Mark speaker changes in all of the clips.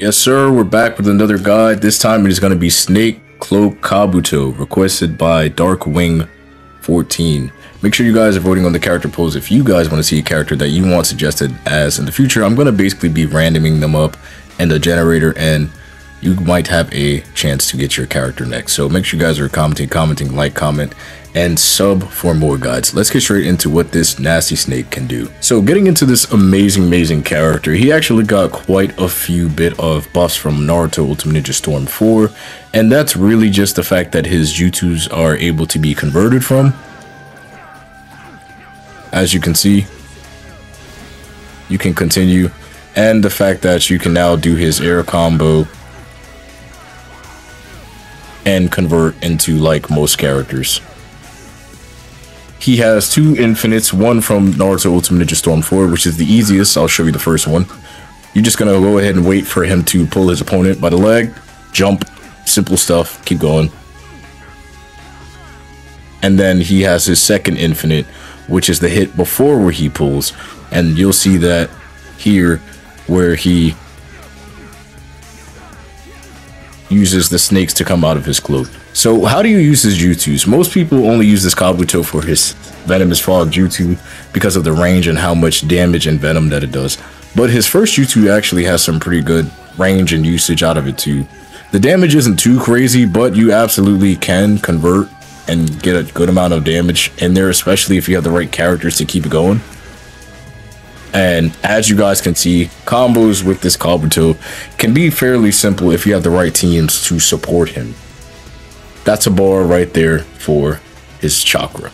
Speaker 1: Yes, sir. We're back with another guide. This time it is going to be Snake Cloak Kabuto, requested by Darkwing14. Make sure you guys are voting on the character polls if you guys want to see a character that you want suggested as in the future. I'm going to basically be randoming them up in the generator and you might have a chance to get your character next. So make sure you guys are commenting, commenting, like, comment, and sub for more guides. Let's get straight into what this nasty snake can do. So getting into this amazing, amazing character, he actually got quite a few bit of buffs from Naruto Ultimate Ninja Storm 4, and that's really just the fact that his Jutsus are able to be converted from. As you can see, you can continue, and the fact that you can now do his air combo and convert into like most characters. He has two infinites, one from Naruto Ultimate Ninja Storm 4, which is the easiest. I'll show you the first one. You're just gonna go ahead and wait for him to pull his opponent by the leg, jump, simple stuff, keep going. And then he has his second infinite, which is the hit before where he pulls. And you'll see that here where he uses the snakes to come out of his cloak. So how do you use his jutsus? Most people only use this Kabuto for his Venomous Fog Jutsu because of the range and how much damage and venom that it does. But his first Jutsu actually has some pretty good range and usage out of it too. The damage isn't too crazy, but you absolutely can convert and get a good amount of damage in there, especially if you have the right characters to keep it going. And as you guys can see, combos with this Kabuto can be fairly simple if you have the right teams to support him. That's a bar right there for his chakra.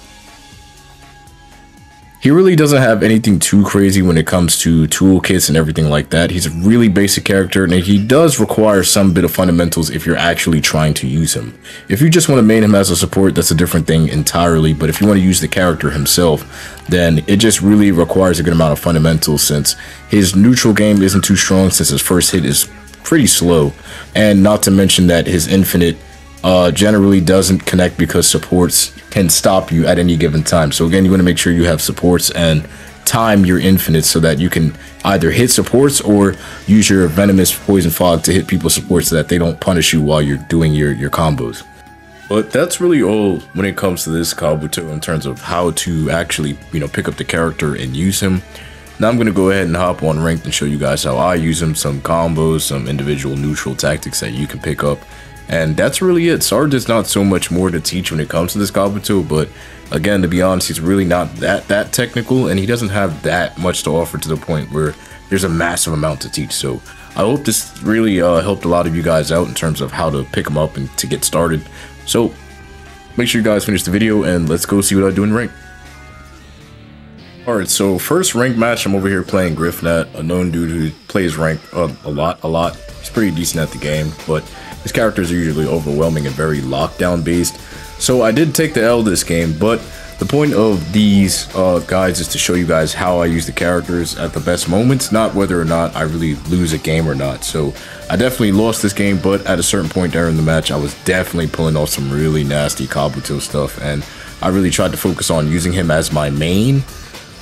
Speaker 1: He really doesn't have anything too crazy when it comes to toolkits and everything like that. He's a really basic character and he does require some bit of fundamentals if you're actually trying to use him. If you just want to main him as a support, that's a different thing entirely. But if you want to use the character himself, then it just really requires a good amount of fundamentals since his neutral game isn't too strong since his first hit is pretty slow. And not to mention that his infinite uh, generally doesn't connect because supports can stop you at any given time. So again, you want to make sure you have supports and time your infinite so that you can either hit supports or use your venomous poison fog to hit people's supports so that they don't punish you while you're doing your, your combos. But that's really all when it comes to this Kabuto in terms of how to actually, you know, pick up the character and use him. Now I'm going to go ahead and hop on ranked and show you guys how I use him, some combos, some individual neutral tactics that you can pick up and that's really it. Sarge is not so much more to teach when it comes to this Goblin tool, but again, to be honest, he's really not that that technical, and he doesn't have that much to offer to the point where there's a massive amount to teach. So I hope this really uh, helped a lot of you guys out in terms of how to pick him up and to get started. So make sure you guys finish the video, and let's go see what I do in rank. Alright, so first rank match, I'm over here playing Griffnet, a known dude who plays rank uh, a lot, a lot. He's pretty decent at the game, but his characters are usually overwhelming and very lockdown based. So I did take the L this game, but the point of these uh, guides is to show you guys how I use the characters at the best moments, not whether or not I really lose a game or not. So I definitely lost this game, but at a certain point during the match, I was definitely pulling off some really nasty Kabuto stuff, and I really tried to focus on using him as my main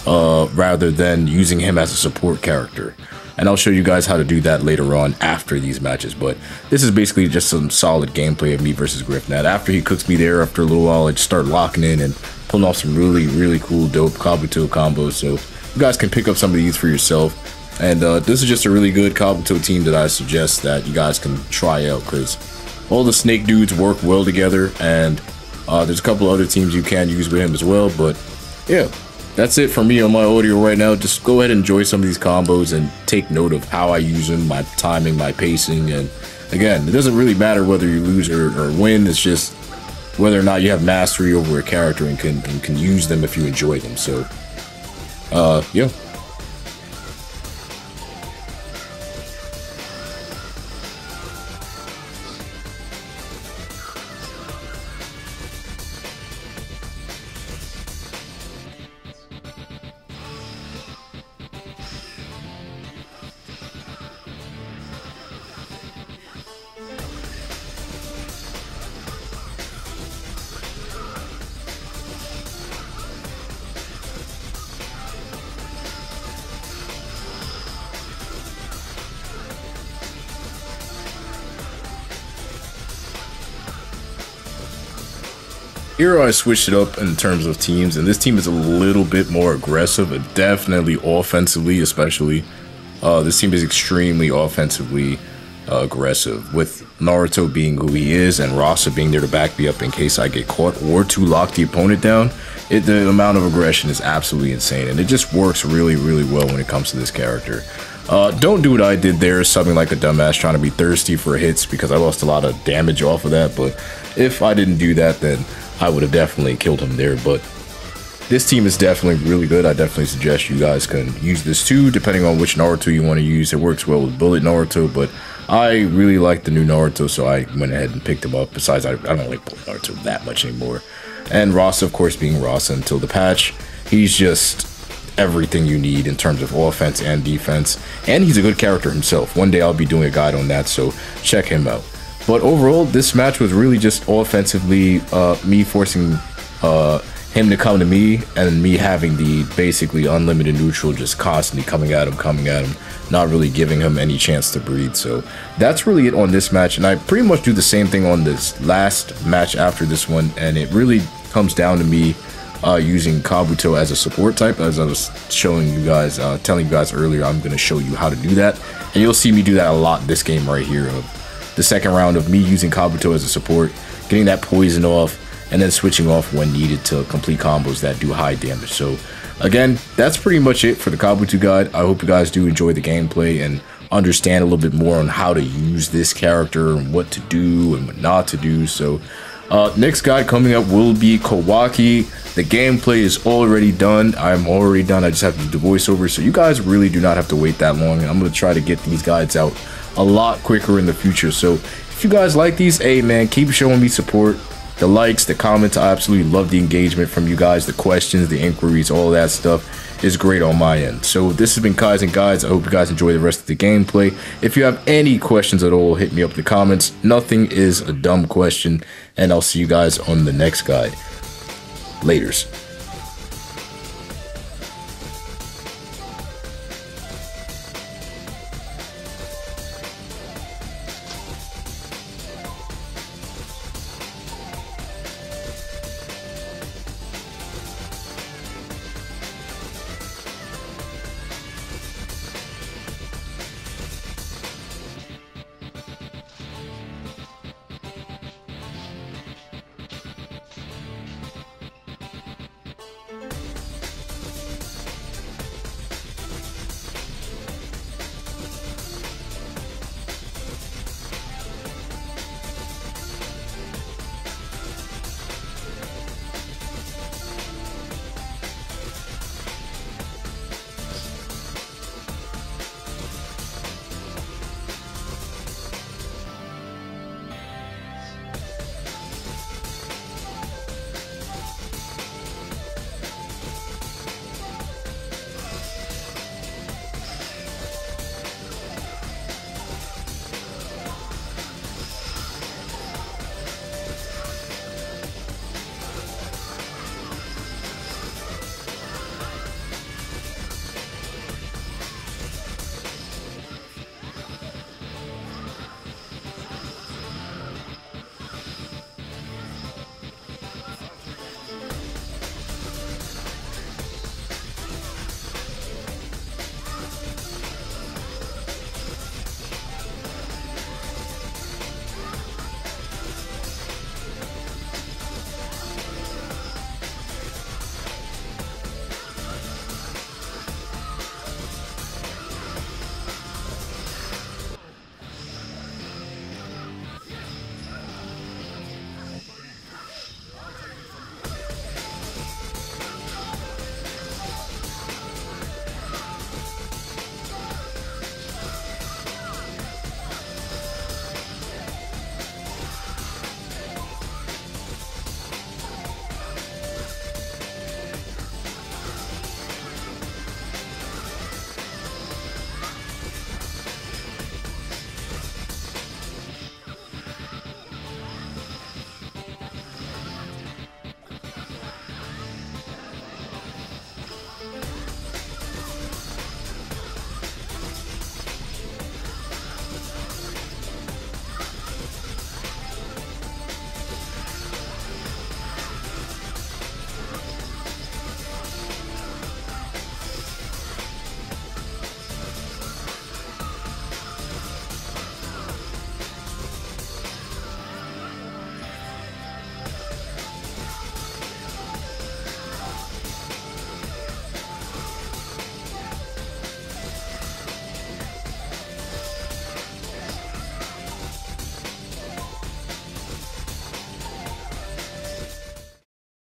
Speaker 1: uh, rather than using him as a support character and I'll show you guys how to do that later on after these matches. But this is basically just some solid gameplay of me versus Griffnet. After he cooks me there, after a little while, I just start locking in and pulling off some really, really cool, dope Kabuto combos. So you guys can pick up some of these for yourself. And uh, this is just a really good Kabuto team that I suggest that you guys can try out because all the snake dudes work well together and uh, there's a couple other teams you can use with him as well. But yeah, that's it for me on my audio right now. Just go ahead and enjoy some of these combos and take note of how I use them, my timing, my pacing. And again, it doesn't really matter whether you lose or, or win. It's just whether or not you have mastery over a character and can, and can use them if you enjoy them. So, uh, yeah. Here I switched it up in terms of teams, and this team is a little bit more aggressive, but definitely offensively, especially. Uh, this team is extremely offensively uh, aggressive, with Naruto being who he is and Rasa being there to back me up in case I get caught or to lock the opponent down. It, the amount of aggression is absolutely insane, and it just works really, really well when it comes to this character. Uh, don't do what I did there, something like a dumbass trying to be thirsty for hits because I lost a lot of damage off of that. But if I didn't do that, then I would have definitely killed him there. But this team is definitely really good. I definitely suggest you guys can use this too, depending on which Naruto you want to use. It works well with Boruto Naruto, but I really like the new Naruto, so I went ahead and picked him up. Besides, I, I don't like Boruto Naruto that much anymore. And Rasa, of course, being Rasa until the patch, he's just everything you need in terms of offense and defense. And he's a good character himself. One day I'll be doing a guide on that, so check him out. But overall, this match was really just offensively uh, me forcing uh, him to come to me and me having the basically unlimited neutral just constantly coming at him, coming at him, not really giving him any chance to breathe. So that's really it on this match. And I pretty much do the same thing on this last match after this one. And it really comes down to me uh, using Kabuto as a support type. As I was showing you guys, uh, telling you guys earlier, I'm going to show you how to do that. And you'll see me do that a lot this game right here. The second round of me using Kabuto as a support, getting that poison off, and then switching off when needed to complete combos that do high damage. So again, that's pretty much it for the Kabuto guide. I hope you guys do enjoy the gameplay and understand a little bit more on how to use this character and what to do and what not to do. So uh, next guide coming up will be Kawaki. The gameplay is already done. I'm already done. I just have to do the voiceover. So you guys really do not have to wait that long. And I'm going to try to get these guides out a lot quicker in the future. So if you guys like these, hey man, keep showing me support. The likes, the comments, I absolutely love the engagement from you guys. The questions, the inquiries, all that stuff is great on my end. So this has been Kaizen Guides. I hope you guys enjoy the rest of the gameplay. If you have any questions at all, hit me up in the comments. Nothing is a dumb question. And I'll see you guys on the next guide. Laters.